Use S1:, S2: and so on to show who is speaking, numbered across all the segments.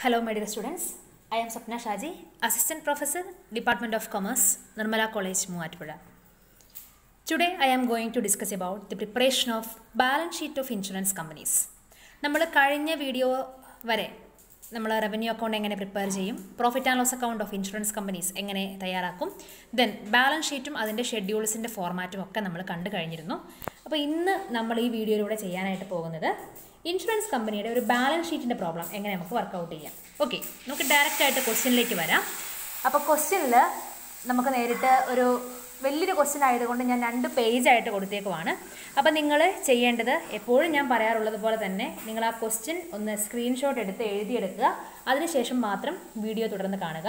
S1: Hello, my dear students. I am Sapna Shaji, Assistant Professor, Department of Commerce, Nirmala College, Muatpura. Today, I am going to discuss about the preparation of balance sheet of insurance companies. നമ്മൾ കഴിഞ്ഞ video വരെ നമ്മൾ revenue account എങ്ങനെ prepare ചെയ്യും profit and loss account of insurance companies എങ്ങനെ തയ്യാറാക്കും then balance ഷീറ്റും അതിന്റെ ഷെഡ്യൂൾസിന്റെ ഫോർമാറ്റും ഒക്കെ നമ്മൾ കണ്ടു കഴിഞ്ഞിരുന്നു അപ്പോൾ ഇന്ന് നമ്മൾ ഈ വീഡിയോയിലൂടെ ചെയ്യാനായിട്ട് പോകുന്നത് ഇൻഷുറൻസ് കമ്പനിയുടെ ഒരു ബാലൻസ് ഷീറ്റിന്റെ പ്രോബ്ലം എങ്ങനെ നമുക്ക് വർക്കൗട്ട് ചെയ്യാം? ഓക്കെ നമുക്ക് ഡയറക്റ്റ് ആയിട്ട് ക്വസ്റ്റ്യനിലേക്ക് വരാം. അപ്പോൾ ക്വസ്റ്റ്യനിൽ നമുക്ക് നേരിട്ട് ഒരു വലിയൊരു ക്വസ്റ്റ്യൻ ആയതുകൊണ്ട് ഞാൻ രണ്ട് പേജായിട്ട് കൊടുത്തേക്കുവാണ്. അപ്പോൾ നിങ്ങൾ ചെയ്യേണ്ടത് എപ്പോഴും ഞാൻ പറയാറുള്ളത് പോലെ തന്നെ നിങ്ങൾ ആ ക്വസ്റ്റ്യൻ ഒന്ന് സ്ക്രീൻഷോട്ട് എടുത്ത് എഴുതിയെടുക്കുക. അതിനുശേഷം മാത്രം വീഡിയോ തുടർന്ന് കാണുക.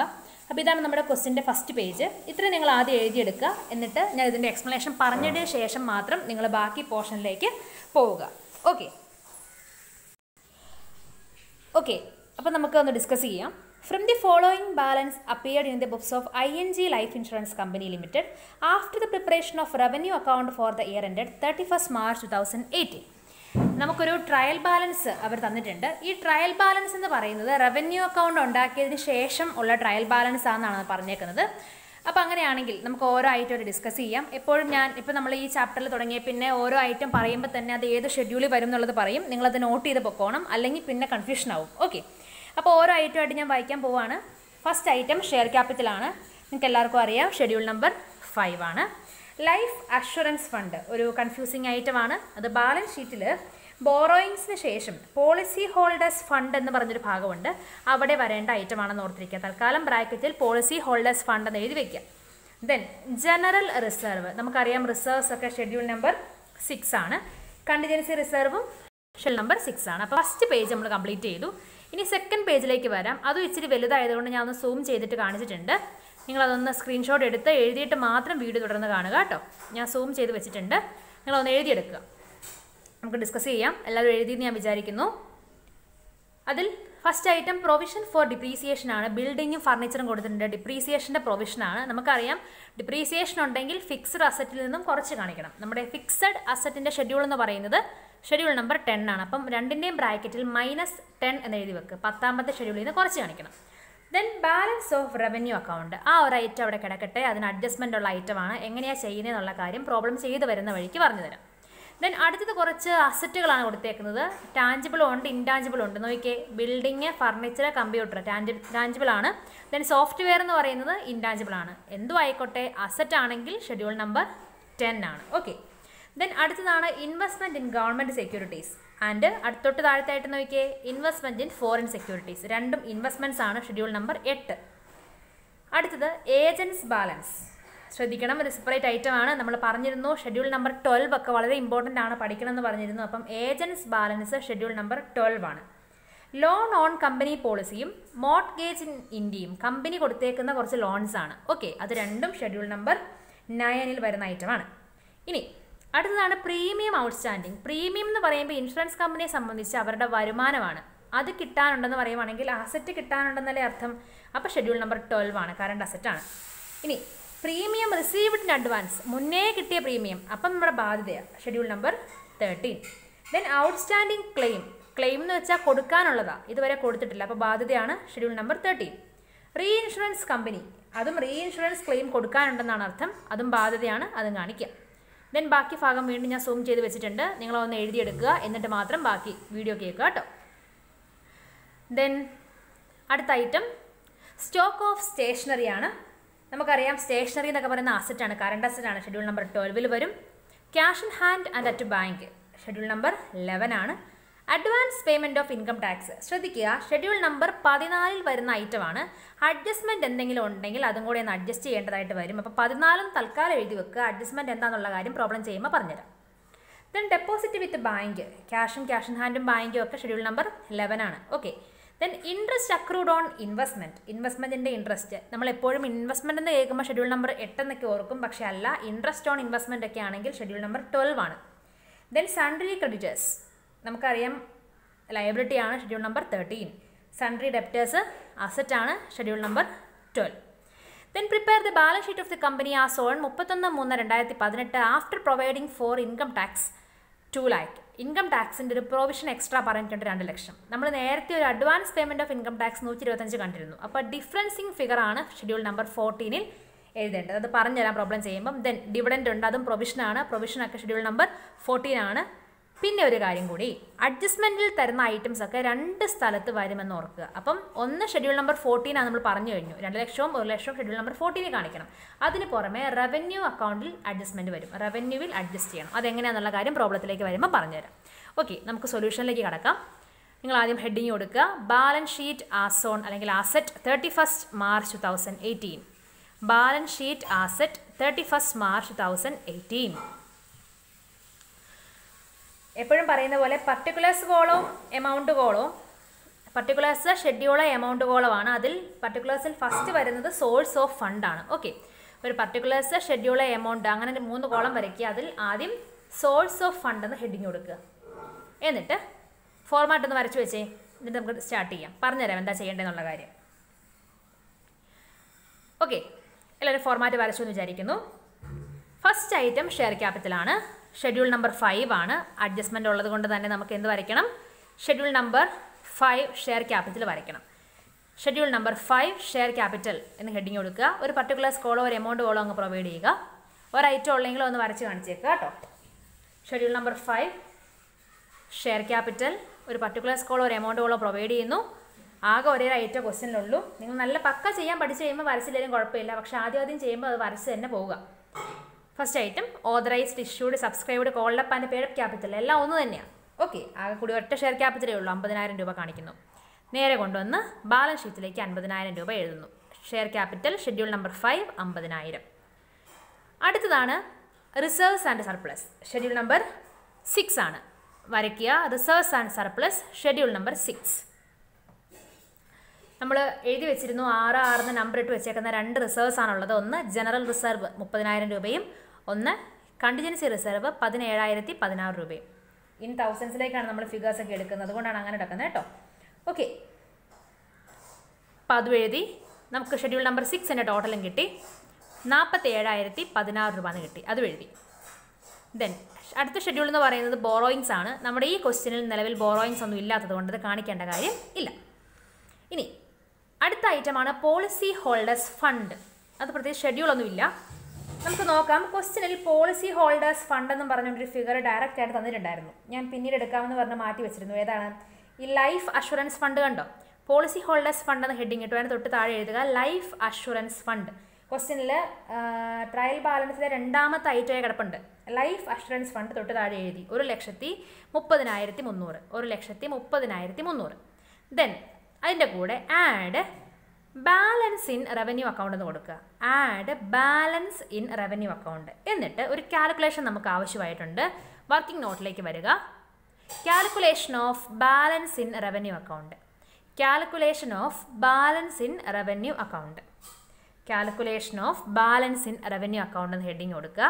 S1: അപ്പോൾ ഇതാണ് നമ്മുടെ ക്വസ്റ്റ്യന്റെ ഫസ്റ്റ് പേജ് ഇത്രയും നിങ്ങൾ ആദ്യം എഴുതിയെടുക്കുക. എന്നിട്ട് ഞാൻ ഇതിന്റെ എക്സ്പ്ലനേഷൻ പറഞ്ഞതിന് ശേഷം മാത്രം നിങ്ങൾ ബാക്കി പോർഷനിലേക്ക് പോവുക. ഓക്കെ ഓക്കെ അപ്പോൾ നമുക്ക് ഒന്ന് ഡിസ്കസ് ചെയ്യാം. From the following balance appeared in the books of I N G life insurance company limited after the preparation of revenue account for the year ended thirty first March two thousand eighteen നമുക്കൊരു trial balance അവർ തന്നിട്ടുണ്ട്. ഈ trial balance എന്ന് പറയുന്നത് revenue account ഉണ്ടാക്കിയതിന് ശേഷം ഉള്ള trial balance ആണെന്നാണ് പറഞ്ഞേക്കുന്നത്. അപ്പോൾ അങ്ങനെയാണെങ്കിൽ നമുക്ക് ഓരോ ഐറ്റം ഡിസ്കസ് ചെയ്യാം. എപ്പോഴും ഞാൻ ഇപ്പോൾ നമ്മൾ ഈ ചാപ്റ്ററിൽ തുടങ്ങിയ പിന്നെ ഓരോ ഐറ്റം പറയുമ്പോൾ തന്നെ അത് ഏത് ഷെഡ്യൂളിൽ വരും എന്നുള്ളത് പറയും. നിങ്ങളത് നോട്ട് ചെയ്ത് പൊക്കോണം. അല്ലെങ്കിൽ പിന്നെ കൺഫ്യൂഷൻ ആവും. ഓക്കെ അപ്പോൾ ഓരോ ഐറ്റമായിട്ട് ഞാൻ വായിക്കാൻ പോവാണ്. ഫസ്റ്റ് ഐറ്റം ഷെയർ ക്യാപിറ്റലാണ് നിങ്ങൾക്ക് എല്ലാവർക്കും അറിയാം. ഷെഡ്യൂൾ നമ്പർ ഫൈവ് ആണ്. ലൈഫ് അഷുറൻസ് ഫണ്ട് ഒരു കൺഫ്യൂസിങ് ഐറ്റമാണ് അത് ബാലൻസ് ഷീറ്റിൽ ബോറോയിങ്സിന് ശേഷം പോളിസി ഹോൾഡേഴ്സ് ഫണ്ട് എന്ന് പറഞ്ഞൊരു ഭാഗമുണ്ട്. അവിടെ വരേണ്ട ഐറ്റമാണെന്ന് ഓർത്തിരിക്കുക. തൽക്കാലം ബ്രാക്കറ്റിൽ പോളിസി ഹോൾഡേഴ്സ് ഫണ്ട് എന്ന് എഴുതി വയ്ക്കുക ദെൻ ജനറൽ റിസർവ് നമുക്കറിയാം റിസർവ്സ് ഒക്കെ ഷെഡ്യൂൾ നമ്പർ സിക്സ് ആണ്. കണ്ടിജൻസി റിസർവും ഷെൽ നമ്പർ സിക്സ് ആണ്. അപ്പോൾ ഫസ്റ്റ് പേജ് നമ്മൾ കംപ്ലീറ്റ് ചെയ്തു. ഇനി സെക്കൻഡ് പേജിലേക്ക് വരാം. അതും ഇച്ചിരി വലുതായതുകൊണ്ട് ഞാൻ ഒന്ന് സൂം ചെയ്തിട്ട് കാണിച്ചിട്ടുണ്ട്. നിങ്ങളതൊന്ന് സ്ക്രീൻഷോട്ട് എടുത്ത് എഴുതിയിട്ട് മാത്രം വീഡിയോ തുടർന്ന് കാണുക കേട്ടോ. ഞാൻ സൂം ചെയ്ത് വെച്ചിട്ടുണ്ട്. നിങ്ങളൊന്ന് എഴുതിയെടുക്കുക. നമുക്ക് ഡിസ്കസ് ചെയ്യാം. എല്ലാവരും എഴുതിയെന്ന് ഞാൻ വിചാരിക്കുന്നു. അതിൽ first item provision for depreciation ആണ്. ബിൽഡിങ്ങും ഫർണിച്ചറും കൊടുത്തിട്ടുണ്ട്. ഡിപ്രീസിയേഷന്റെ പ്രൊവിഷൻ ആണ്. നമുക്കറിയാം ഡിപ്രീസിയേഷൻ ഉണ്ടെങ്കിൽ ഫിക്സഡ് അസറ്റിൽ നിന്നും കുറച്ച് കാണിക്കണം. നമ്മുടെ ഫിക്സഡ് അസറ്റിന്റെ ഷെഡ്യൂൾ എന്ന് പറയുന്നത് ഷെഡ്യൂൾ നമ്പർ ടെൻ ആണ്. അപ്പം രണ്ടിന്റെയും ബ്രാക്കറ്റിൽ മൈനസ് ടെൻ എന്ന് എഴുതി വെക്കുക പത്താമത്തെ ഷെഡ്യൂളിൽ നിന്ന് കുറച്ച് കാണിക്കണം. Then balance of revenue account ആ ഒരു ഐറ്റം അവിടെ കിടക്കട്ടെ. അതിന് അഡ്ജസ്റ്റ്മെന്റ് ഉള്ള ഐറ്റമാണ് എങ്ങനെയാണ് ചെയ്യുന്നതെന്നുള്ള കാര്യം പ്രോബ്ലം ചെയ്ത് വരുന്ന വഴിക്ക് പറഞ്ഞു തരാം ദെൻ അടുത്തത് കുറച്ച് അസറ്റുകളാണ് കൊടുത്തേക്കുന്നത്. ടാഞ്ചിബിൾ ഉണ്ട് ഇൻടാഞ്ചിബിൾ ഉണ്ട്. നോക്കിയേ ബിൽഡിങ് ഫർണിച്ചർ കമ്പ്യൂട്ടർ ടാഞ്ചി ടാഞ്ചിബിൾ ആണ്. ദെൻ സോഫ്റ്റ്വെയർ എന്ന് പറയുന്നത് ഇൻടാഞ്ചിബിൾ ആണ്. എന്തു ആയിക്കോട്ടെ അസറ്റ് ആണെങ്കിൽ ഷെഡ്യൂൾ നമ്പർ ടെൻ ആണ്. ഓക്കെ ദെൻ അടുത്തതാണ് investment in government securities and അടുത്തൊട്ട് താഴത്തായിട്ട് നോക്കിയേ ഇൻവെസ്റ്റ്മെന്റ് ഇൻ ഫോറിൻ സെക്യൂരിറ്റീസ് രണ്ടും ഇൻവെസ്റ്റ്മെന്റ്സ് ആണ് ഷെഡ്യൂൾ നമ്പർ എട്ട്. അടുത്തത് ഏജൻസ് ബാലൻസ് ശ്രദ്ധിക്കണം. ഇത് സെപ്പറേറ്റ് ഐറ്റം ആണ്. നമ്മൾ പറഞ്ഞിരുന്നു ഷെഡ്യൂൾ നമ്പർ ട്വൽവ് ഒക്കെ വളരെ ഇമ്പോർട്ടന്റ് ആണ് പഠിക്കണം എന്ന് പറഞ്ഞിരുന്നു. അപ്പം agents balance schedule number twelve ആണ്. ലോൺ ഓൺ കമ്പനി പോളിസിയും മോർട്ട്ഗേജ് ഇൻ ഇന്ത്യയും കമ്പനി കൊടുത്തേക്കുന്ന കുറച്ച് ലോൺസ് ആണ്. ഓക്കെ അത് രണ്ടും ഷെഡ്യൂൾ നമ്പർ നയനിൽ വരുന്ന ഐറ്റമാണ് ഇനി അടുത്തതാണ് പ്രീമിയം ഔട്ട്സ്റ്റാൻഡിങ് പ്രീമിയം എന്ന് പറയുമ്പോൾ ഇൻഷുറൻസ് കമ്പനിയെ സംബന്ധിച്ച് അവരുടെ വരുമാനമാണ്. അത് കിട്ടാനുണ്ടെന്ന് പറയുവാണെങ്കിൽ അസറ്റ് കിട്ടാനുണ്ടെന്നല്ലേ അർത്ഥം? അപ്പോൾ ഷെഡ്യൂൾ നമ്പർ ട്വൽവ് ആണ്. കറണ്ട് അസറ്റാണ് ഇനി പ്രീമിയം റിസീവ്ഡ് ഇൻ അഡ്വാൻസ് മുന്നേ കിട്ടിയ പ്രീമിയം. അപ്പം നമ്മുടെ ബാധ്യതയാണ് schedule number thirteen then outstanding claim claim എന്ന് വെച്ചാൽ കൊടുക്കാനുള്ളതാണ് ഇതുവരെ കൊടുത്തിട്ടില്ല. അപ്പോൾ ബാധ്യതയാണ് schedule number thirteen reinsurance company അതും റീ ഇൻഷുറൻസ് ക്ലെയിം കൊടുക്കാനുണ്ടെന്നാണ് അർത്ഥം. അതും ബാധ്യതയാണ്. അതും കാണിക്കുക ദെൻ ബാക്കി ഭാഗം വീണ്ടും ഞാൻ സൂം ചെയ്ത് വെച്ചിട്ടുണ്ട്. നിങ്ങൾ ഒന്ന് എഴുതിയെടുക്കുക. എന്നിട്ട് മാത്രം ബാക്കി വീഡിയോ കേൾക്കുക കേട്ടോ. ദെൻ അടുത്ത ഐറ്റം സ്റ്റോക്ക് ഓഫ് സ്റ്റേഷനറി ആണ്. നമുക്കറിയാം സ്റ്റേഷനറി എന്നൊക്കെ പറയുന്ന അസറ്റാണ് കറണ്ട് അസറ്റാണ് ഷെഡ്യൂൾ നമ്പർ ട്വൽവിൽ വരും. Cash in hand and at bank schedule number eleven ആണ്. Advance payment of income tax ശ്രദ്ധിക്കുക ഷെഡ്യൂൾ നമ്പർ പതിനാലിൽ വരുന്ന ഐറ്റം ആണ്. അഡ്ജസ്റ്റ്മെന്റ് എന്തെങ്കിലും ഉണ്ടെങ്കിൽ അതും കൂടി ഒന്ന് അഡ്ജസ്റ്റ് ചെയ്യേണ്ടതായിട്ട് വരും. അപ്പോൾ പതിനാലും തൽക്കാലം എഴുതി വെക്കുക. അഡ്ജസ്റ്റ്മെന്റ് എന്താണെന്നുള്ള കാര്യം പ്രോബ്ലം ചെയ്യുമ്പോൾ പറഞ്ഞുതരാം. ദെൻ ഡെപ്പോസിറ്റ് വിത്ത് ബാങ്ക് ക്യാഷും ക്യാഷ് ഇൻ ഹാൻഡും ബാങ്കും ഒക്കെ ഷെഡ്യൂൾ നമ്പർ ലെവൻ ആണ്. Okay then interest accrued on investment ഇൻവെസ്റ്റ്മെന്റിന്റെ interest നമ്മൾ എപ്പോഴും ഇൻവെസ്റ്റ്മെന്റ് എന്ന് കേൾക്കുമ്പോൾ ഷെഡ്യൂൾ നമ്പർ എട്ടെന്നൊക്കെ ഓർക്കും. പക്ഷേ അല്ല ഇൻട്രസ്റ്റ് ഓൺ ഇൻവെസ്റ്റ്മെന്റ് ഒക്കെ ആണെങ്കിൽ ഷെഡ്യൂൾ നമ്പർ ട്വൽവ് ആണ്. ദെൻ സൺഡ്രി ക്രെഡിറ്റേഴ്സ് നമുക്കറിയാം ലയബിലിറ്റി ആണ് schedule number thirteen sundry debtors asset ആണ് schedule number twelve then prepare the balance sheet of the company as on മുപ്പത്തൊന്ന് മൂന്ന് രണ്ടായിരത്തി പതിനെട്ട് after providing for income tax two lakh income ടാക്സിന്റെ ഒരു provision extra പറഞ്ഞിട്ടുണ്ട് രണ്ട് ലക്ഷം. നമ്മൾ നേരത്തെ ഒരു advance payment of income tax നൂറ്റി ഇരുപത്തഞ്ച് കണ്ടിരുന്നു അപ്പോൾ ഡിഫറൻസിങ് ഫിഗർ ആണ് ഷെഡ്യൂൾ നമ്പർ ഫോർട്ടീനിൽ എഴുതേണ്ടത്. അത് പറഞ്ഞുതരാം പ്രോബ്ലം ചെയ്യുമ്പം ദെൻ ഡിവിഡന്റ് ഉണ്ട് അതും പ്രൊവിഷനാണ് പ്രൊവിഷനൊക്കെ ഷെഡ്യൂൾ നമ്പർ ഫോർട്ടീൻ ആണ്. പിന്നെ ഒരു കാര്യം കൂടി. അഡ്ജസ്റ്റ്മെന്റിൽ തരുന്ന ഐറ്റംസ് ഒക്കെ രണ്ട് സ്ഥലത്ത് വരുമെന്ന് ഓർക്കുക. അപ്പം ഒന്ന് ഷെഡ്യൂൾ നമ്പർ ഫോർട്ടീൻ ആണ് നമ്മൾ പറഞ്ഞു കഴിഞ്ഞു. രണ്ട് ലക്ഷവും ഒരു ലക്ഷവും ഷെഡ്യൂൾ നമ്പർ ഫോർട്ടീനിൽ കാണിക്കണം. അതിന് പുറമെ റവന്യൂ അക്കൗണ്ടിൽ അഡ്ജസ്റ്റ്മെന്റ് വരും. റവന്യൂവിൽ അഡ്ജസ്റ്റ് ചെയ്യണം. അതെങ്ങനെയാണെന്നുള്ള കാര്യം പ്രോബ്ലത്തിലേക്ക് വരുമ്പോൾ പറഞ്ഞുതരാം. ഓക്കെ നമുക്ക് സൊല്യൂഷനിലേക്ക് കടക്കാം. നിങ്ങൾ ആദ്യം ഹെഡിങ് കൊടുക്കുക. ബാലൻസ് ഷീറ്റ് ആസോൺ അല്ലെങ്കിൽ as at thirty first March two thousand eighteen balance sheet as at thirty first March two thousand eighteen എപ്പോഴും പറയുന്ന പോലെ പർട്ടിക്കുലേഴ്സ് കോളവും എമൗണ്ട് കോളവും പർട്ടിക്കുലേഴ്സ് ഷെഡ്യൂളോ എമൗണ്ട് കോളമാണ് അതിൽ പർട്ടിക്കുലേഴ്സിൽ ഫസ്റ്റ് വരുന്നത് സോഴ്സ് ഓഫ് ഫണ്ടാണ് ഓക്കെ ഒരു പർട്ടിക്കുലേഴ്സ് ഷെഡ്യൂളോ എമൗണ്ട് അങ്ങനെ മൂന്ന് കോളം വരയ്ക്കുക. അതിൽ ആദ്യം സോഴ്സ് ഓഫ് ഫണ്ട് എന്ന് ഹെഡിങ് കൊടുക്കുക. എന്നിട്ട് ഫോർമാറ്റ് ഒന്ന് വരച്ചു വെച്ചേ. എന്നിട്ട് നമുക്ക് സ്റ്റാർട്ട് ചെയ്യാം. പറഞ്ഞുതരാം എന്താ ചെയ്യേണ്ടതെന്നുള്ള കാര്യം. ഓക്കെ എല്ലാവരും ഫോർമാറ്റ് വരച്ചു എന്ന് വിചാരിക്കുന്നു ഫസ്റ്റ് ഐറ്റം ഷെയർ ക്യാപിറ്റലാണ് ഷെഡ്യൂൾ നമ്പർ ഫൈവ് ആണ്. അഡ്ജസ്റ്റ്മെന്റ് ഉള്ളത് കൊണ്ട് തന്നെ നമുക്ക് എന്ത് വരയ്ക്കണം? Schedule number five share capital വരയ്ക്കണം. Schedule number five share capital എന്ന് ഹെഡിങ് കൊടുക്കുക. ഒരു പർട്ടിക്കുലർ സ്കോളോ ഒരു എമൗണ്ട് കോളോ അങ്ങ് പ്രൊവൈഡ് ചെയ്യുക. ഒരു ഐറ്റം ഉള്ളെങ്കിലും ഒന്ന് വരച്ച് കാണിച്ചേക്കുക കേട്ടോ. Schedule number five share capital ഒരു പർട്ടിക്കുലർ സ്കോളോ ഒരു എമൗണ്ട് കോളോ പ്രൊവൈഡ് ചെയ്യുന്നു. ആകെ ഒരേ ഐറ്റം ക്വസ്റ്റ്യനിലുള്ളൂ നിങ്ങൾ നല്ല പക്ക ചെയ്യാൻ പഠിച്ചു കഴിയുമ്പോൾ വരച്ചില്ലെങ്കിലും കുഴപ്പമില്ല. പക്ഷേ ആദ്യം ആദ്യം ചെയ്യുമ്പോൾ അത് വരച്ച് തന്നെ പോവുക. First item authorised issued subscribed called up and paid capital എല്ലാം ഒന്ന് തന്നെയാണ് ഓക്കെ ആകെ കൂടി ഒറ്റ ഷെയർ ക്യാപിറ്റലേ ഉള്ളൂ. അമ്പതിനായിരം രൂപ കാണിക്കുന്നു. നേരെ കൊണ്ടുവന്ന് ബാലൻസ് ഷീറ്റിലേക്ക് അൻപതിനായിരം രൂപ എഴുതുന്നു. Share capital schedule number five അമ്പതിനായിരം. അടുത്തതാണ് reserves and surplus schedule number six ആണ്. വരയ്ക്കുക. Reserves and surplus schedule number six നമ്മൾ എഴുതി വെച്ചിരുന്നു ആറ് എന്ന നമ്പർ ഇട്ട് വെച്ചേക്കുന്ന രണ്ട് റിസർവ്സ് ആണുള്ളത്. ഒന്ന് ജനറൽ റിസർവ് മുപ്പതിനായിരം രൂപയും ഒന്ന് കണ്ടിജൻസി റിസർവ് പതിനേഴായിരത്തി പതിനാറ് രൂപയും ഇൻ തൗസൻഡ്സിലേക്കാണ് നമ്മൾ ഫിഗേഴ്സ് ഒക്കെ എടുക്കുന്നത്. അതുകൊണ്ടാണ് അങ്ങനെ എടുക്കുന്നത് കേട്ടോ. ഓക്കെ അപ്പോൾ അതും എഴുതി നമുക്ക് ഷെഡ്യൂൾ നമ്പർ സിക്സിന്റെ ടോട്ടലും കിട്ടി നാൽപ്പത്തി ഏഴായിരത്തി പതിനാറ് രൂപ എന്ന് കിട്ടി. അതും എഴുതി. ദെൻ അടുത്ത ഷെഡ്യൂൾ എന്ന് പറയുന്നത് ബോറോയിങ്സ് ആണ്. നമ്മുടെ ഈ ക്വസ്റ്റ്യനിൽ നിലവിൽ ബോറോയിങ്സ് ഒന്നും ഇല്ലാത്തത് കൊണ്ട് അത് കാണിക്കേണ്ട കാര്യം ഇല്ല. ഇനി അടുത്ത ഐറ്റമാണ് പോളിസി ഹോൾഡേഴ്സ് ഫണ്ട് അത് പ്രത്യേകിച്ച് ഷെഡ്യൂളൊന്നുമില്ല നമുക്ക് നോക്കാം. ക്വസ്റ്റ്യനിൽ പോളിസി ഹോൾഡേഴ്സ് ഫണ്ട് എന്നും പറഞ്ഞൊരു ഫിഗർ ഡയറക്റ്റ് ആയിട്ട് തന്നിട്ടുണ്ടായിരുന്നു. ഞാൻ പിന്നീട് എടുക്കാമെന്ന് പറഞ്ഞ് മാറ്റി വെച്ചിരുന്നു. ഏതാണ്? ഈ ലൈഫ് അഷുറൻസ് ഫണ്ട് കണ്ടോ? പോളിസി ഹോൾഡേഴ്സ് ഫണ്ട് എന്ന ഹെഡിങ് ഇട്ടു. അതിന് തൊട്ട് താഴെ എഴുതുക ലൈഫ് അഷുറൻസ് ഫണ്ട് ക്വസ്റ്റ്യനിൽ ട്രയൽ ബാലൻസിലെ രണ്ടാമത്തെ ഐറ്റമായി കിടപ്പുണ്ട്. ലൈഫ് അഷുറൻസ് ഫണ്ട് തൊട്ട് താഴെ എഴുതി. ഒരു ലക്ഷത്തി മുപ്പതിനായിരത്തി മുന്നൂറ്. ഒരു ലക്ഷത്തി മുപ്പതിനായിരത്തി മുന്നൂറ്. ദെൻ അതിന്റെ കൂടെ add balance in revenue account എന്ന് കൊടുക്കുക. Add balance in revenue account എന്നിട്ട് ഒരു കാൽക്കുലേഷൻ നമുക്ക് ആവശ്യമായിട്ടുണ്ട്. വർക്കിംഗ് നോട്ടിലേക്ക് വരിക. Calculation of balance in revenue account calculation of balance in revenue account calculation of balance in revenue account എന്ന് ഹെഡിങ് കൊടുക്കുക.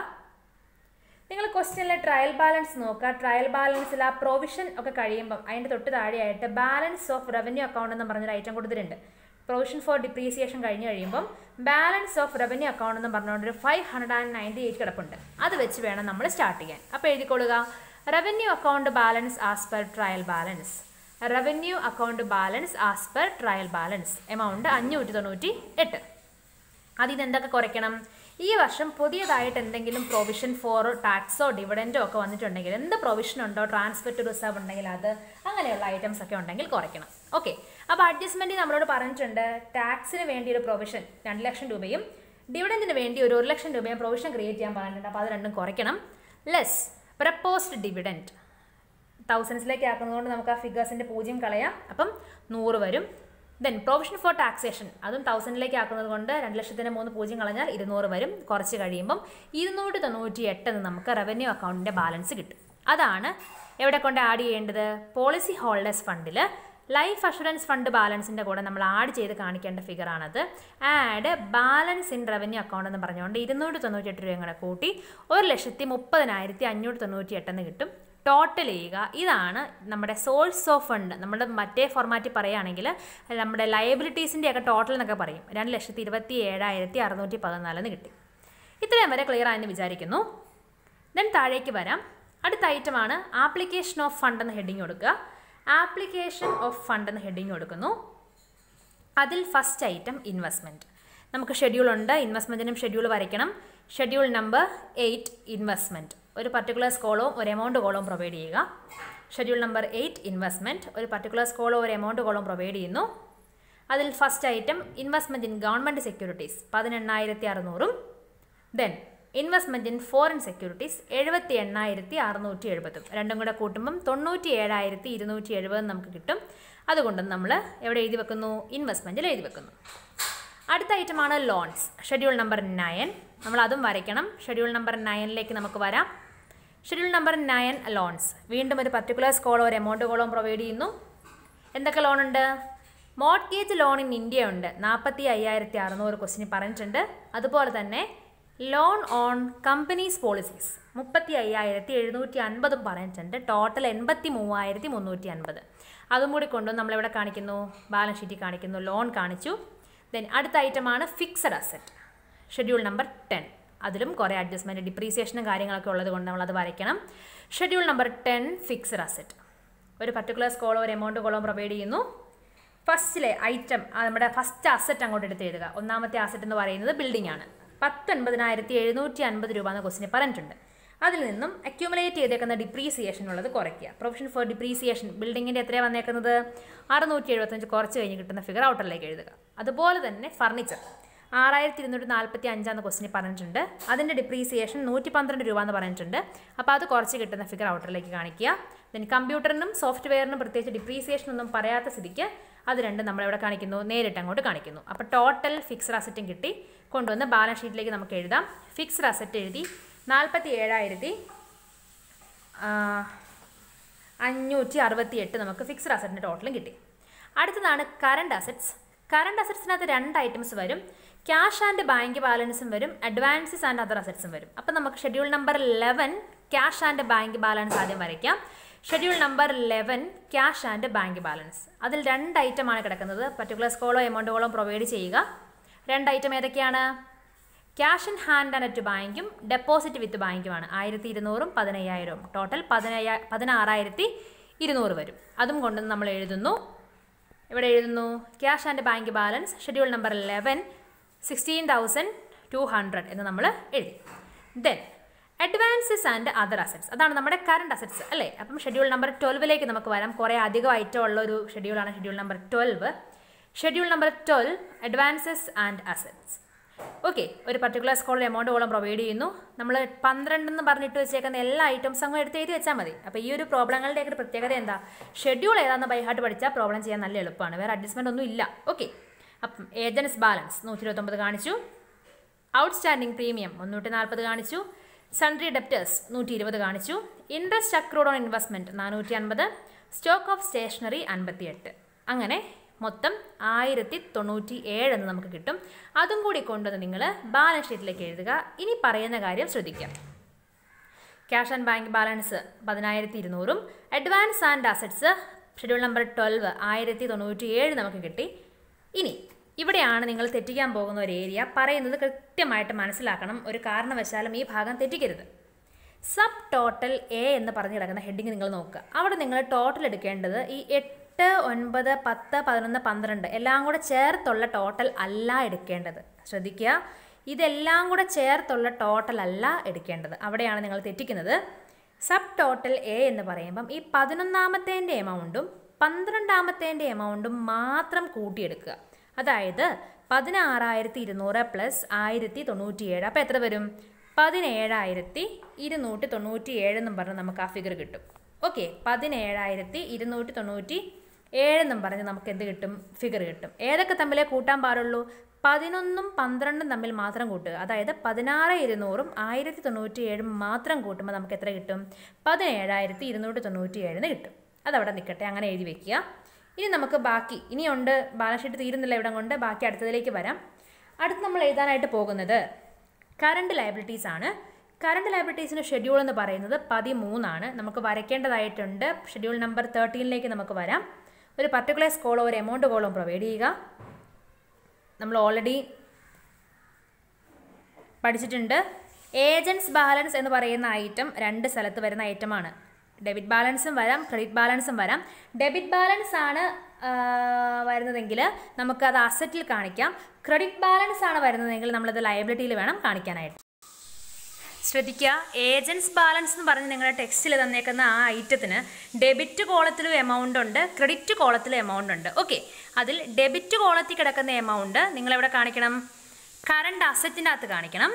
S1: നിങ്ങൾ ക്വസ്റ്റ്യനിലെ ട്രയൽ ബാലൻസ് നോക്കുക ട്രയൽ ബാലൻസിൽ ആ പ്രൊവിഷൻ ഒക്കെ കഴിയുമ്പം അതിന്റെ തൊട്ട് താഴെയായിട്ട് ബാലൻസ് ഓഫ് റവന്യൂ അക്കൗണ്ട് എന്ന് പറഞ്ഞൊരു ഐറ്റം കൊടുത്തിട്ടുണ്ട്. പ്രൊവിഷൻ ഫോർ ഡിപ്രീസിയേഷൻ കഴിഞ്ഞ് കഴിയുമ്പം ബാലൻസ് ഓഫ് റവന്യൂ അക്കൗണ്ട് എന്ന് പറഞ്ഞുകൊണ്ട് ഒരു five hundred and ninety eight കിടപ്പുണ്ട്. അത് വെച്ച് വേണം നമ്മൾ സ്റ്റാർട്ട് ചെയ്യാൻ. അപ്പോൾ എഴുതിക്കൊള്ളുക. Revenue account balance as per trial balance revenue account balance as per trial balance amount അഞ്ഞൂറ്റി തൊണ്ണൂറ്റി എട്ട് അതിൽ നിന്ന് എന്തൊക്കെ കുറയ്ക്കണം? ഈ വർഷം പുതിയതായിട്ട് എന്തെങ്കിലും പ്രൊവിഷൻ ഫോർ ടാക്സോ ഡിവിഡന്റോ ഒക്കെ വന്നിട്ടുണ്ടെങ്കിൽ എന്ത് പ്രൊവിഷൻ ഉണ്ടോ ട്രാൻസ്ഫർ ടു റിസർവ് ഉണ്ടെങ്കിൽ അത് അങ്ങനെയുള്ള ഐറ്റംസ് ഒക്കെ ഉണ്ടെങ്കിൽ കുറയ്ക്കണം. ഓക്കെ അപ്പോൾ അഡ്ജസ്റ്റ്മെന്റ് നമ്മളോട് പറഞ്ഞിട്ടുണ്ട്. ടാക്സിന് വേണ്ടി ഒരു പ്രൊവിഷൻ രണ്ട് ലക്ഷം രൂപയും ഡിവിഡന്റിന് വേണ്ടി ഒരു ഒരു ലക്ഷം രൂപയും പ്രൊവിഷൻ ക്രിയേറ്റ് ചെയ്യാൻ പറഞ്ഞിട്ടുണ്ട്. അപ്പോൾ അത് രണ്ടും കുറയ്ക്കണം. ലെസ് പ്രപ്പോസ്ഡ് ഡിവിഡന്റ് തൗസൻഡ്സിലേക്ക് ആക്കുന്നതുകൊണ്ട് നമുക്ക് ആ ഫിഗേഴ്സിന്റെ പൂജ്യം കളയാം. അപ്പം നൂറ് വരും. ദെൻ പ്രൊവിഷൻ ഫോർ ടാക്സേഷൻ അതും തൗസൻഡിലേക്ക് ആക്കുന്നത് കൊണ്ട് രണ്ട് ലക്ഷത്തിന് മൂന്ന് പൂജ്യം കളഞ്ഞാൽ ഇരുന്നൂറ് വരും. കുറച്ച് കഴിയുമ്പം ഇരുന്നൂറ്റി തൊണ്ണൂറ്റി എട്ട് എന്ന് നമുക്ക് റവന്യൂ അക്കൗണ്ടിന്റെ ബാലൻസ് കിട്ടും. അതാണ് എവിടെ കൊണ്ട് ആഡ് ചെയ്യേണ്ടത്? പോളിസി ഹോൾഡേഴ്സ് ഫണ്ടിൽ ലൈഫ് അഷുറൻസ് ഫണ്ട് ബാലൻസിന്റെ കൂടെ നമ്മൾ ആഡ് ചെയ്ത് കാണിക്കേണ്ട ഫിഗറാണത് add balance in revenue account എന്ന് പറഞ്ഞുകൊണ്ട് ഇരുന്നൂറ്റി തൊണ്ണൂറ്റി എട്ട് രൂപയും കൂടെ കൂട്ടി ഒരു ലക്ഷത്തി മുപ്പതിനായിരത്തി അഞ്ഞൂറ്റി തൊണ്ണൂറ്റി എട്ടെന്ന് കിട്ടും. ടോട്ടൽ ചെയ്യുക. ഇതാണ് നമ്മുടെ സോഴ്സ് ഓഫ് ഫണ്ട് നമ്മുടെ മറ്റേ ഫോർമാറ്റിൽ പറയുകയാണെങ്കിൽ നമ്മുടെ ലയബിലിറ്റീസിന്റെ ഒക്കെ ടോട്ടൽ എന്നൊക്കെ പറയും. രണ്ട് ലക്ഷത്തി ഇരുപത്തി ഏഴായിരത്തി അറുന്നൂറ്റി പതിനാലെന്ന് കിട്ടി. ഇത്രയും വരെ ക്ലിയർ ആയെന്ന് വിചാരിക്കുന്നു. ദെൻ താഴേക്ക് വരാം. അടുത്ത ഐറ്റമാണ് ആപ്ലിക്കേഷൻ ഓഫ് ഫണ്ട് എന്ന് ഹെഡിങ് കൊടുക്കുക. ആപ്ലിക്കേഷൻ ഓഫ് ഫണ്ട് എന്ന് ഹെഡിങ് കൊടുക്കുന്നു. അതിൽ ഫസ്റ്റ് ഐറ്റം ഇൻവെസ്റ്റ്മെന്റ് നമുക്ക് ഷെഡ്യൂൾ ഉണ്ട്. ഇൻവെസ്റ്റ്മെന്റിനും ഷെഡ്യൂൾ വരയ്ക്കണം. ഷെഡ്യൂൾ നമ്പർ എയ്റ്റ് ഇൻവെസ്റ്റ്മെന്റ് ഒരു പർട്ടിക്കുലർ സ്കോളവും ഒരു എമൗണ്ട് കോളവും പ്രൊവൈഡ് ചെയ്യുക. ഷെഡ്യൂൾ നമ്പർ എയ്റ്റ് ഇൻവെസ്റ്റ്മെന്റ് ഒരു പർട്ടിക്കുലർ സ്കോളോ ഒരു എമൗണ്ട് കോളവും പ്രൊവൈഡ് ചെയ്യുന്നു. അതിൽ first item investment in government securities പതിനെണ്ണായിരത്തി അറുന്നൂറും then investment in foreign securities എഴുപത്തി എണ്ണായിരത്തി അറുന്നൂറ്റി എഴുപതും രണ്ടും കൂടെ കൂട്ടുമ്പം തൊണ്ണൂറ്റി ഏഴായിരത്തി ഇരുന്നൂറ്റി എഴുപത് നമുക്ക് കിട്ടും. അതുകൊണ്ട് നമ്മൾ എവിടെ എഴുതി വെക്കുന്നു? ഇൻവെസ്റ്റ്മെന്റിൽ എഴുതി വെക്കുന്നു. അടുത്ത ഐറ്റമാണ് ലോൺസ് ഷെഡ്യൂൾ നമ്പർ നയൻ നമ്മൾ അതും വരയ്ക്കണം ഷെഡ്യൂൾ നമ്പർ നയനിലേക്ക് നമുക്ക് വരാം. ഷെഡ്യൂൾ നമ്പർ നയൻ ലോൺസ് വീണ്ടും ഒരു പർട്ടിക്കുലർ സ്കോളോ ഒരു എമൗണ്ട് കോളോ പ്രൊവൈഡ് ചെയ്യുന്നു. എന്തൊക്കെ ലോൺ ഉണ്ട്? മോർട്ട്ഗേജ് ലോൺ ഇൻ ഇന്ത്യ ഉണ്ട്. നാൽപ്പത്തി അയ്യായിരത്തി അറുന്നൂറ് ക്വസ്റ്റിന് പറഞ്ഞിട്ടുണ്ട്. അതുപോലെ തന്നെ ലോൺ ഓൺ കമ്പനീസ് പോളിസീസ് മുപ്പത്തി അയ്യായിരത്തി എഴുന്നൂറ്റി അൻപതും പറഞ്ഞിട്ടുണ്ട്. ടോട്ടൽ എൺപത്തി മൂവായിരത്തി മുന്നൂറ്റി അൻപത് അതും കൂടി കൊണ്ടു നമ്മളിവിടെ കാണിക്കുന്നു? ബാലൻസ് ഷീറ്റിൽ കാണിക്കുന്നു. ലോൺ കാണിച്ചു. ദെൻ അടുത്ത ഐറ്റമാണ് fixed asset schedule number ten അതിലും കുറേ അഡ്ജസ്റ്റ്മെന്റ് ഡിപ്രീസിയേഷനും കാര്യങ്ങളൊക്കെ ഉള്ളത് കൊണ്ട് നമ്മളത് വരയ്ക്കണം. Schedule number ten fixed asset ഒരു പർട്ടിക്കുലർ സ്കോളോ ഒരു എമൗണ്ട് കോളോ പ്രൊവൈഡ് ചെയ്യുന്നു. ഫസ്റ്റിലെ ഐറ്റം നമ്മുടെ ഫസ്റ്റ് അസറ്റ് അങ്ങോട്ട് എടുത്ത് എഴുതുക. ഒന്നാമത്തെ അസറ്റ് എന്ന് പറയുന്നത് ബിൽഡിംഗ് ആണ്. പത്തൊൻപതിനായിരത്തി എഴുന്നൂറ്റി അൻപത് രൂപ എന്ന ക്വസ്റ്റിന് പറഞ്ഞിട്ടുണ്ട്. അതിൽ നിന്നും അക്യൂമുലേറ്റ് ചെയ്തേക്കുന്ന ഡിപ്രീസിയേഷൻ ഉള്ളത് കുറയ്ക്കുക. പ്രൊവിഷൻ ഫോർ ഡിപ്രീസിയേഷൻ ബിൽഡിങ്ങിന്റെ എത്രയാണ് വന്നേക്കുന്നത്? അറുന്നൂറ്റി എഴുപത്തഞ്ച് കുറച്ച് കഴിഞ്ഞ് കിട്ടുന്ന ഫിഗർ ഔട്ടറിലേക്ക് എഴുതുക. അതുപോലെ തന്നെ ഫർണിച്ചർ ആറായിരത്തി ഇരുന്നൂറ്റി നാൽപ്പത്തി അഞ്ചാന്ന് ക്വസ്റ്റിന് പറഞ്ഞിട്ടുണ്ട്. അതിന്റെ ഡിപ്രീസിയേഷൻ നൂറ്റി പന്ത്രണ്ട് രൂപ എന്ന് പറഞ്ഞിട്ടുണ്ട്. അപ്പോൾ അത് കുറച്ച് കിട്ടുന്ന ഫിഗർ ഔട്ടറിലേക്ക് കാണിക്കുക. ദെൻ കമ്പ്യൂട്ടറിനും സോഫ്റ്റ്വെയറിനും പ്രത്യേകിച്ച് ഡിപ്രീസിയേഷൻ ഒന്നും പറയാത്ത സ്ഥിതിക്ക് അത് രണ്ടും നമ്മളിവിടെ കാണിക്കുന്നു. നേരിട്ട് അങ്ങോട്ട് കാണിക്കുന്നു. അപ്പോൾ ടോട്ടൽ ഫിക്സഡ് അസറ്റും കിട്ടി. കൊണ്ടുവന്ന് ബാലൻസ് ഷീറ്റിലേക്ക് നമുക്ക് എഴുതാം. ഫിക്സഡ് അസറ്റ് എഴുതി നാൽപ്പത്തി ഏഴായിരത്തി അഞ്ഞൂറ്റി അറുപത്തി എട്ട് നമുക്ക് ഫിക്സഡ് അസറ്റിന്റെ ടോട്ടലും കിട്ടി. അടുത്തതാണ് കറണ്ട് അസറ്റ്സ് കറണ്ട് അസറ്റ്സിനകത്ത് രണ്ട് ഐറ്റംസ് വരും. ക്യാഷ് ആൻഡ് ബാങ്ക് ബാലൻസും വരും അഡ്വാൻസസ് ആൻഡ് അതർ അസറ്റ്സും വരും. അപ്പം നമുക്ക് schedule number eleven cash and bank balance ആദ്യം വരയ്ക്കാം. Schedule number eleven cash and bank balance അതിൽ രണ്ട് ഐറ്റമാണ് കിടക്കുന്നത്. പർട്ടിക്കുലർ സ്കോളോ എമൗണ്ടുകളോ പ്രൊവൈഡ് ചെയ്യുക. രണ്ട് ഐറ്റം ഏതൊക്കെയാണ്? Cash in hand and at ബാങ്കും ഡെപ്പോസിറ്റ് വിത്ത് ബാങ്കുമാണ് ആയിരത്തി ഇരുന്നൂറും പതിനയ്യായിരവും. ടോട്ടൽ പതിനയ്യ പതിനാറായിരത്തി ഇരുന്നൂറ് വരും. അതും കൊണ്ട് നമ്മൾ എഴുതുന്നു. ഇവിടെ എഴുതുന്നു? Cash and bank balance schedule number eleven sixteen thousand two hundred എന്ന് നമ്മൾ എഴുതി. Then advances and other assets അതാണ് നമ്മുടെ കറണ്ട് അസറ്റ്സ് അല്ലേ? അപ്പം ഷെഡ്യൂൾ നമ്പർ ട്വൽവിലേക്ക് നമുക്ക് വരാം. കുറേ അധികം ഐറ്റം ഉള്ള ഒരു ഷെഡ്യൂളാണ് schedule number twelve schedule number twelve advances and assets okay ഒരു പർട്ടിക്കുലർ സ്കോളിൽ എമൗണ്ടുകളും പ്രൊവൈഡ് ചെയ്യുന്നു. നമ്മൾ പന്ത്രണ്ടെന്ന് പറഞ്ഞിട്ട് വെച്ചേക്കുന്ന എല്ലാ ഐറ്റംസും അങ്ങ് എടുത്ത് എഴുതി വെച്ചാൽ മതി. അപ്പോൾ ഈ ഒരു പ്രോബ്ലങ്ങളുടെയൊക്കെ പ്രത്യേകത എന്താ? ഷെഡ്യൂൾ ഏതാണെന്ന് ബൈഹാർട്ട് പഠിച്ചാൽ പ്രോബ്ലം ചെയ്യാൻ നല്ല എളുപ്പമാണ്. വേറെ അഡ്ജസ്റ്റ്മെന്റ് ഒന്നും ഇല്ല. ഓക്കെ അപ്പം ഏജൻസ് ബാലൻസ്? നൂറ്റി ഇരുപത്തൊമ്പത് കാണിച്ചു. ഔട്ട്സ്റ്റാൻഡിംഗ് പ്രീമിയം മുന്നൂറ്റി നാൽപ്പത് കാണിച്ചു. സൺട്രി ഡെപ്റ്റേഴ്സ് നൂറ്റി ഇരുപത് കാണിച്ചു. ഇൻട്രസ്റ്റ് അക്രൂഡ് ഓൺ ഇൻവെസ്റ്റ്മെന്റ് നാനൂറ്റി അൻപത് സ്റ്റോക്ക് ഓഫ് സ്റ്റേഷനറി അൻപത്തിയെട്ട്. അങ്ങനെ മൊത്തം ആയിരത്തി തൊണ്ണൂറ്റി ഏഴ് എന്ന് നമുക്ക് കിട്ടും. അതും കൂടി കൊണ്ടുവന്ന് നിങ്ങൾ ബാലൻസ് ഷീറ്റിലേക്ക് എഴുതുക. ഇനി പറയുന്ന കാര്യം ശ്രദ്ധിക്കാം. ക്യാഷ് ആൻഡ് ബാങ്ക് ബാലൻസ് പതിനായിരത്തി ഇരുന്നൂറും advance and assets schedule number twelve ആയിരത്തി തൊണ്ണൂറ്റി ഏഴ് നമുക്ക് കിട്ടി. ഇനി ഇവിടെയാണ് നിങ്ങൾ തെറ്റിക്കാൻ പോകുന്ന ഒരു ഏരിയ പറയുന്നത് കൃത്യമായിട്ട് മനസ്സിലാക്കണം. ഒരു കാരണവശാലും ഈ ഭാഗം തെറ്റിക്കരുത്. സബ് ടോട്ടൽ എ എന്ന് പറഞ്ഞു കിടക്കുന്ന ഹെഡിങ് നിങ്ങൾ നോക്കുക. അവിടെ നിങ്ങൾ ടോട്ടൽ എടുക്കേണ്ടത് ഈ എട്ട് ഒൻപത് പത്ത് പതിനൊന്ന് പന്ത്രണ്ട് എല്ലാം കൂടെ ചേർത്തുള്ള ടോട്ടൽ അല്ല എടുക്കേണ്ടത്. ശ്രദ്ധിക്കുക. ഇതെല്ലാം കൂടെ ചേർത്തുള്ള ടോട്ടൽ അല്ല എടുക്കേണ്ടത്. അവിടെയാണ് നിങ്ങൾ തെറ്റിക്കുന്നത്. സബ് ടോട്ടൽ എ എന്ന് പറയുമ്പം ഈ പതിനൊന്നാമത്തേന്റെ എമൗണ്ടും പന്ത്രണ്ടാമത്തേന്റെ എമൗണ്ടും മാത്രം കൂട്ടിയെടുക്കുക. അതായത് പതിനാറായിരത്തി ഇരുന്നൂറ് പ്ലസ് ആയിരത്തി തൊണ്ണൂറ്റിയേഴ് അപ്പോൾ എത്ര വരും? പതിനേഴായിരത്തി ഇരുന്നൂറ്റി തൊണ്ണൂറ്റി എന്നും പറഞ്ഞ് നമുക്ക് ആ ഫിഗർ കിട്ടും. ഓക്കെ പതിനേഴായിരത്തി ഇരുന്നൂറ്റി തൊണ്ണൂറ്റി ഏഴെന്നും പറഞ്ഞ് നമുക്ക് എന്ത് കിട്ടും? ഫിഗർ കിട്ടും. ഏതൊക്കെ തമ്മിലേ കൂട്ടാൻ പാടുള്ളൂ? പതിനൊന്നും പന്ത്രണ്ടും തമ്മിൽ മാത്രം കൂട്ടുക. അതായത് പതിനാറ് ഇരുന്നൂറും ആയിരത്തി തൊണ്ണൂറ്റി ഏഴും മാത്രം കൂട്ടുമ്പോൾ നമുക്ക് എത്ര കിട്ടും? പതിനേഴായിരത്തി ഇരുന്നൂറ്റി തൊണ്ണൂറ്റി ഏഴിന് കിട്ടും. അതവിടെ നിൽക്കട്ടെ അങ്ങനെ എഴുതി വെക്കുക. ഇനി നമുക്ക് ബാക്കി. ഇനിയുണ്ട് ബാലൻസ് ഷീറ്റ് തീരുന്നില്ല ഇവിടം കൊണ്ട്. ബാക്കി അടുത്തതിലേക്ക് വരാം. അടുത്ത് നമ്മൾ എഴുതാനായിട്ട് പോകുന്നത് കറണ്ട് ലയബിലിറ്റീസ് ആണ്. കറണ്ട് ലയബിലിറ്റീസിന്റെ ഷെഡ്യൂൾ എന്ന് പറയുന്നത് പതിമൂന്നാണ്. നമുക്ക് വരയ്ക്കേണ്ടതായിട്ടുണ്ട്. ഷെഡ്യൂൾ നമ്പർ തേർട്ടീനിലേക്ക് നമുക്ക് വരാം. ഒരു പർട്ടിക്കുലർ സ്കോളോ ഒരു എമൗണ്ട് കോളോ പ്രൊവൈഡ് ചെയ്യുക. നമ്മൾ ഓൾറെഡി പഠിച്ചിട്ടുണ്ട്. ഏജൻസ് ബാലൻസ് എന്ന് പറയുന്ന ഐറ്റം രണ്ട് സ്ഥലത്ത് വരുന്ന ഐറ്റമാണ് ഡെബിറ്റ് ബാലൻസും വരാം ക്രെഡിറ്റ് ബാലൻസും വരാം. ഡെബിറ്റ് ബാലൻസ് ആണ് വരുന്നതെങ്കിൽ നമുക്ക് അത് അസറ്റിൽ കാണിക്കാം. ക്രെഡിറ്റ് ബാലൻസ് ആണ് വരുന്നതെങ്കിൽ നമ്മളത് ലയബിലിറ്റിയിൽ വേണം കാണിക്കാനായിട്ട്. ശ്രദ്ധിക്കുക ഏജൻസ് ബാലൻസ് എന്ന് പറഞ്ഞ് നിങ്ങളുടെ ടെക്സ്റ്റിൽ തന്നേക്കുന്ന ആ ഐറ്റത്തിന് ഡെബിറ്റ് കോളത്തിലും എമൗണ്ട് ഉണ്ട് ക്രെഡിറ്റ് കോളത്തിലും എമൗണ്ട് ഉണ്ട്. ഓക്കെ അതിൽ ഡെബിറ്റ് കോളത്തിൽ കിടക്കുന്ന എമൗണ്ട് നിങ്ങളെവിടെ കാണിക്കണം? കറണ്ട് അസറ്റിന്റെ അകത്ത് കാണിക്കണം.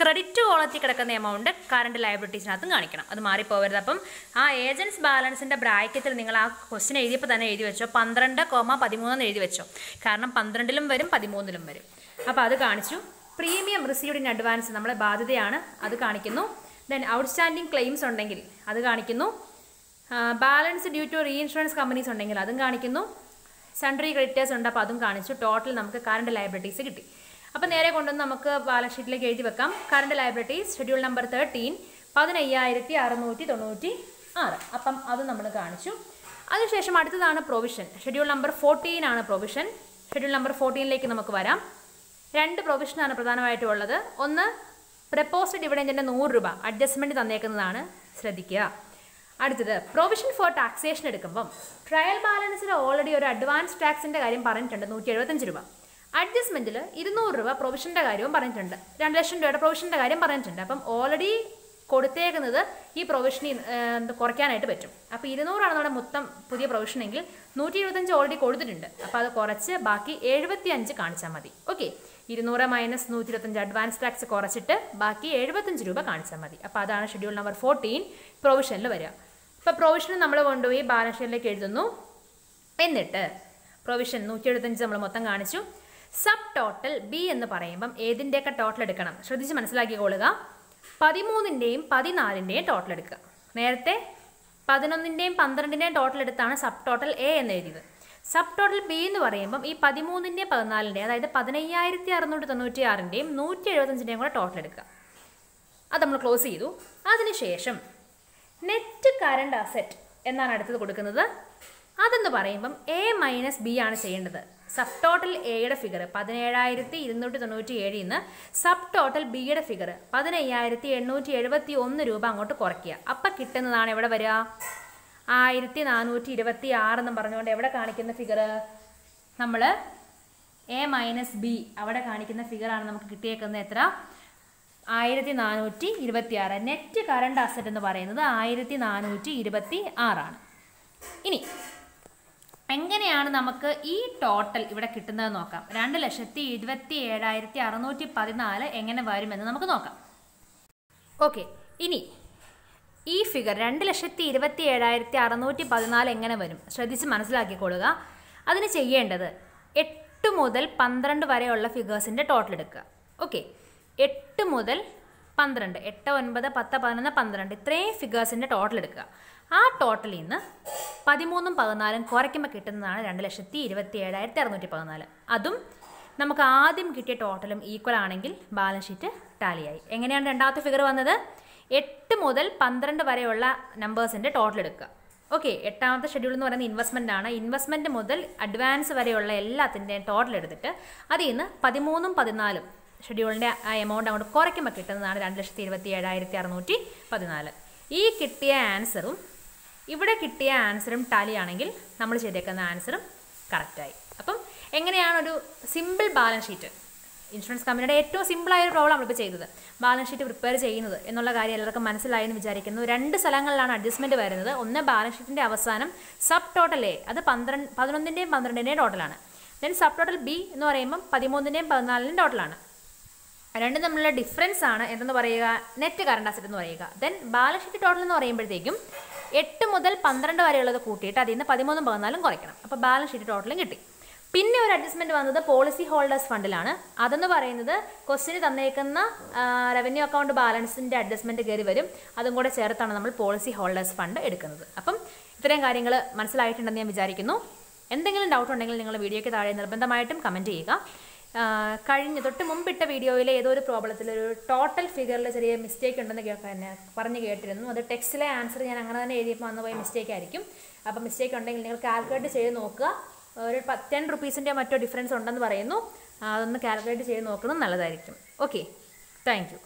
S1: ക്രെഡിറ്റ് കോളത്തിൽ കിടക്കുന്ന എമൗണ്ട് കറണ്ട് ലയബിലിറ്റീസിനകത്തും കാണിക്കണം. അത് മാറിപ്പോവരുത്. അപ്പം ആ ഏജൻസ് ബാലൻസിന്റെ ബ്രാക്കറ്റിൽ നിങ്ങൾ ആ ക്വസ്റ്റ്യൻ എഴുതിയപ്പോൾ തന്നെ എഴുതി വെച്ചോ. പന്ത്രണ്ട് കോമ പതിമൂന്നെന്ന് എഴുതി വെച്ചോ. കാരണം പന്ത്രണ്ടിലും വരും പതിമൂന്നിലും വരും. അപ്പോൾ അത് കാണിച്ചു. പ്രീമിയം റിസീവ്ഡ് ഇൻ അഡ്വാൻസ് നമ്മളെ ബാധ്യതയാണ്. അത് കാണിക്കുന്നു. ദെൻ ഔട്ട്സ്റ്റാൻഡിങ് ക്ലെയിംസ് ഉണ്ടെങ്കിൽ അത് കാണിക്കുന്നു. Balance due to reinsurance companies ഉണ്ടെങ്കിൽ അതും കാണിക്കുന്നു. സൺട്രി ക്രെഡിറ്റേഴ്സ് ഉണ്ട് അപ്പോൾ അതും കാണിച്ചു. ടോട്ടൽ നമുക്ക് കറണ്ട് ലയബിലിറ്റീസ് കിട്ടി. അപ്പോൾ നേരെ കൊണ്ടുവന്ന് നമുക്ക് ബാലൻസ് ഷീറ്റിലേക്ക് എഴുതി വെക്കാം. Current liabilities schedule number thirteen പതിനയ്യായിരത്തി അറുന്നൂറ്റി തൊണ്ണൂറ്റി ആറ് അപ്പം അത് നമ്മൾ കാണിച്ചു. അതിനുശേഷം അടുത്തതാണ് പ്രൊവിഷൻ ഷെഡ്യൂൾ നമ്പർ ഫോർട്ടീൻ ആണ് പ്രൊവിഷൻ ഷെഡ്യൂൾ നമ്പർ ഫോർട്ടീനിലേക്ക് നമുക്ക് വരാം. രണ്ട് പ്രൊവിഷനാണ് പ്രധാനമായിട്ടും ഉള്ളത് ഒന്ന് പ്രപ്പോസ്ഡ് ഡിവിഡന്റിന്റെ നൂറ് രൂപ അഡ്ജസ്റ്റ്മെന്റ് തന്നേക്കുന്നതാണ് ശ്രദ്ധിക്കുക. അടുത്തത് പ്രൊവിഷൻ ഫോർ ടാക്സേഷൻ എടുക്കുമ്പം ട്രയൽ ബാലൻസിൽ ഓൾറെഡി ഒരു അഡ്വാൻസ് ടാക്സിന്റെ കാര്യം പറഞ്ഞിട്ടുണ്ട് നൂറ്റി എഴുപത്തഞ്ച് രൂപ. അഡ്ജസ്റ്റ്മെന്റിൽ ഇരുന്നൂറ് രൂപ പ്രൊവിഷന്റെ കാര്യവും പറഞ്ഞിട്ടുണ്ട്. രണ്ട് ലക്ഷം രൂപയുടെ പ്രൊവിഷന്റെ കാര്യം പറഞ്ഞിട്ടുണ്ട്. അപ്പം ഓൾറെഡി കൊടുത്തേക്കുന്നത് ഈ പ്രൊവിഷനി കുറയ്ക്കാനായിട്ട് പറ്റും. അപ്പോൾ ഇരുന്നൂറാണ് നമ്മുടെ മൊത്തം പുതിയ പ്രൊവിഷനെങ്കിൽ നൂറ്റി ഇരുപത്തഞ്ച് ഓൾറെഡി കൊടുത്തിട്ടുണ്ട്. അപ്പോൾ അത് കുറച്ച് ബാക്കി എഴുപത്തി അഞ്ച് കാണിച്ചാൽ മതി. ഓക്കെ ഇരുന്നൂറ് മൈനസ് നൂറ്റി ഇരുപത്തഞ്ച് അഡ്വാൻസ് ടാക്സ് കുറച്ചിട്ട് ബാക്കി എഴുപത്തഞ്ച് രൂപ കാണിച്ചാൽ മതി. അപ്പോൾ അതാണ് ഷെഡ്യൂൾ നമ്പർ ഫോർട്ടീൻ പ്രൊവിഷനിൽ വരിക. ഇപ്പോൾ പ്രൊവിഷൻ നമ്മൾ കൊണ്ടുപോയി ബാലൻസ് ഷീറ്റിലേക്ക് എഴുതുന്നു. എന്നിട്ട് പ്രൊവിഷൻ നൂറ്റി എഴുപത്തഞ്ച് നമ്മൾ മൊത്തം കാണിച്ചു. സബ് ടോട്ടൽ ബി എന്ന് പറയുമ്പം ഏതിന്റെയൊക്കെ ടോട്ടൽ എടുക്കണം? ശ്രദ്ധിച്ച് മനസ്സിലാക്കിക്കൊള്ളുക പതിമൂന്നിന്റെയും പതിനാലിന്റെയും ടോട്ടൽ എടുക്കുക. നേരത്തെ പതിനൊന്നിന്റെയും പന്ത്രണ്ടിന്റെയും ടോട്ടൽ എടുത്താണ് സബ് ടോട്ടൽ എ എന്ന് എഴുതിയത്. സബ് ടോട്ടൽ ബി എന്ന് പറയുമ്പം ഈ പതിമൂന്നിന്റെയും പതിനാലിന്റെയും അതായത് പതിനയ്യായിരത്തി അറുന്നൂറ്റി തൊണ്ണൂറ്റി ആറിന്റെയും നൂറ്റി എഴുപത്തഞ്ചിന്റെയും കൂടെ ടോട്ടൽ എടുക്കുക. അത് നമ്മൾ ക്ലോസ് ചെയ്തു. അതിനുശേഷം നെറ്റ് കറണ്ട് അസറ്റ് എന്നാണ് അടുത്തത് കൊടുക്കുന്നത്. അതെന്ന് പറയുമ്പം എ മൈനസ് ബി ആണ് ചെയ്യേണ്ടത്. സബ് ടോട്ടൽ എയുടെ ഫിഗർ പതിനേഴായിരത്തി ഇരുന്നൂറ്റി തൊണ്ണൂറ്റി ഏഴിൽ നിന്ന് സബ് ടോട്ടൽ ബിയുടെ ഫിഗർ പതിനയ്യായിരത്തി എണ്ണൂറ്റി എഴുപത്തി ഒന്ന് രൂപ അങ്ങോട്ട് കുറയ്ക്കുക. അപ്പം കിട്ടുന്നതാണ് എവിടെ വരിക? ആയിരത്തി നാനൂറ്റി ഇരുപത്തി ആറെന്നും പറഞ്ഞുകൊണ്ട് എവിടെ കാണിക്കുന്ന ഫിഗർ നമ്മൾ എ മൈനസ് ബി അവിടെ കാണിക്കുന്ന ഫിഗറാണ് നമുക്ക് കിട്ടിയേക്കുന്നത് എത്ര? ആയിരത്തി നാനൂറ്റി ഇരുപത്തി ആറ് നെറ്റ് കറണ്ട് അസറ്റ് എന്ന് പറയുന്നത് ആയിരത്തി നാനൂറ്റി ഇരുപത്തി ആറാണ് ഇനി എങ്ങനെയാണ് നമുക്ക് ഈ ടോട്ടൽ ഇവിടെ കിട്ടുന്നത് നോക്കാം. രണ്ട് ലക്ഷത്തി ഇരുപത്തി ഏഴായിരത്തി അറുന്നൂറ്റി പതിനാല് എങ്ങനെ വരുമെന്ന് നമുക്ക് നോക്കാം. ഓക്കെ ഇനി ഈ ഫിഗർ രണ്ട് ലക്ഷത്തി ഇരുപത്തി ഏഴായിരത്തി അറുന്നൂറ്റി പതിനാല് എങ്ങനെ വരും? ശ്രദ്ധിച്ച് മനസ്സിലാക്കിക്കൊള്ളുക അതിന് ചെയ്യേണ്ടത് എട്ട് മുതൽ പന്ത്രണ്ട് വരെയുള്ള ഫിഗേഴ്സിന്റെ ടോട്ടൽ എടുക്കുക. ഓക്കെ എട്ട് മുതൽ പന്ത്രണ്ട് എട്ട് ഒൻപത് പത്ത് പതിനൊന്ന് പന്ത്രണ്ട് ഇത്രയും ഫിഗേഴ്സിന്റെ ടോട്ടൽ എടുക്കുക. ആ ടോട്ടലിൽ നിന്ന് പതിമൂന്നും പതിനാലും കുറയ്ക്കുമ്പോൾ കിട്ടുന്നതാണ് രണ്ട് ലക്ഷത്തി ഇരുപത്തി ഏഴായിരത്തി അറുന്നൂറ്റി പതിനാല്. അതും നമുക്ക് ആദ്യം കിട്ടിയ ടോട്ടലും ഈക്വൽ ആണെങ്കിൽ ബാലൻസ് ഷീറ്റ് ടാലിയായി എങ്ങനെയാണ് രണ്ടാമത്തെ ഫിഗർ വന്നത്? എട്ട് മുതൽ പന്ത്രണ്ട് വരെയുള്ള നമ്പേഴ്സിന്റെ ടോട്ടൽ എടുക്കുക. ഓക്കെ എട്ടാമത്തെ ഷെഡ്യൂൾ എന്ന് പറയുന്നത് ഇൻവെസ്റ്റ്മെന്റ് ആണ്. ഇൻവെസ്റ്റ്മെന്റ് മുതൽ അഡ്വാൻസ് വരെയുള്ള എല്ലാത്തിന്റെയും ടോട്ടൽ എടുത്തിട്ട് അതിൽ നിന്ന് പതിമൂന്നും പതിനാലും ഷെഡ്യൂളിന്റെ ആ എമൗണ്ട് അങ്ങോട്ട് കുറയ്ക്കുമ്പോൾ കിട്ടുന്നതാണ് രണ്ട് ലക്ഷത്തി ഇരുപത്തി ഏഴായിരത്തി അറുന്നൂറ്റി പതിനാല്. ഈ കിട്ടിയ ആൻസറും ഇവിടെ കിട്ടിയ ആൻസറും ടാലി ആണെങ്കിൽ നമ്മൾ ചെയ്തേക്കുന്ന ആൻസറും കറക്റ്റായി അപ്പം എങ്ങനെയാണ് ഒരു സിമ്പിൾ ബാലൻസ് ഷീറ്റ് ഇൻഷുറൻസ് കമ്പനിയുടെ ഏറ്റവും സിമ്പിളായ ഒരു പ്രോബ്ലം നമ്മളിപ്പോൾ ചെയ്തത്. ബാലൻസ് ഷീറ്റ് പ്രിപ്പയർ ചെയ്യുന്നത് എന്നുള്ള കാര്യം എല്ലാവർക്കും മനസ്സിലായെന്ന് വിചാരിക്കുന്നു. രണ്ട് സ്ഥലങ്ങളിലാണ് അഡ്ജസ്റ്റ്മെന്റ് വരുന്നത്. ഒന്ന് ബാലൻസ് ഷീറ്റിന്റെ അവസാനം സബ് ടോട്ടൽ എ അത് പന്ത്രണ്ട് പതിനൊന്നിന്റെയും പന്ത്രണ്ടിന്റെയും ടോട്ടലാണ് ദെൻ സബ് ടോട്ടൽ ബി എന്ന് പറയുമ്പം പതിമൂന്നിന്റെയും പതിനാലിന്റെയും ടോട്ടലാണ് രണ്ടും തമ്മിലുള്ള ഡിഫറൻസ് ആണ് എന്തെന്ന് പറയുക? നെറ്റ് കറണ്ട് അസറ്റ് എന്ന് പറയുക. ദെൻ ബാലൻസ് ഷീറ്റ് ടോട്ടൽ എന്ന് പറയുമ്പോഴത്തേക്കും എട്ട് മുതൽ പന്ത്രണ്ട് വരെയുള്ളത് കൂട്ടിയിട്ട് അതിൽ നിന്ന് പതിമൂന്നും പതിനാലും കുറയ്ക്കണം. അപ്പോൾ ബാലൻസ് ഷീറ്റ് ടോട്ടലും കിട്ടി. പിന്നെ ഒരു അഡ്ജസ്റ്റ്മെന്റ് വന്നത് പോളിസി ഹോൾഡേഴ്സ് ഫണ്ടിലാണ് അതെന്ന് പറയുന്നത് ക്വസ്റ്റിന് തന്നേക്കുന്ന റവന്യൂ അക്കൗണ്ട് ബാലൻസിന്റെ അഡ്ജസ്റ്റ്മെന്റ് കയറി വരും. അതും കൂടെ ചേർത്താണ് നമ്മൾ പോളിസി ഹോൾഡേഴ്സ് ഫണ്ട് എടുക്കുന്നത്. അപ്പം ഇത്രയും കാര്യങ്ങൾ മനസ്സിലായിട്ടുണ്ടെന്ന് ഞാൻ വിചാരിക്കുന്നു. എന്തെങ്കിലും ഡൗട്ട് ഉണ്ടെങ്കിൽ നിങ്ങൾ വീഡിയോയ്ക്ക് താഴെ നിർബന്ധമായിട്ടും കമന്റ് ചെയ്യുക. കഴിഞ്ഞ തൊട്ട് മുമ്പിട്ട വീഡിയോയിലെ ഏതോ ഒരു പ്രോബ്ലത്തിൽ ഒരു ടോട്ടൽ ഫിഗറിൽ ചെറിയ മിസ്റ്റേക്ക് ഉണ്ടെന്ന് കേൾക്കാൻ പറഞ്ഞു കേട്ടിരുന്നു. അത് ടെക്സ്റ്റിലെ ആൻസർ ഞാൻ അങ്ങനെ തന്നെ എഴുതിയപ്പോൾ വന്നു പോയ മിസ്റ്റേക്ക് ആയിരിക്കും. അപ്പോൾ മിസ്റ്റേക്ക് ഉണ്ടെങ്കിൽ നിങ്ങൾ കാൽക്കുലേറ്റ് ചെയ്ത് നോക്കുക. ഒരു ടെൻ റുപ്പീസിന്റെ മറ്റോ ഡിഫറൻസ് ഉണ്ടെന്ന് പറയുന്നു. അതൊന്ന് കാൽക്കുലേറ്റ് ചെയ്ത് നോക്കുന്നത് നല്ലതായിരിക്കും. Okay thank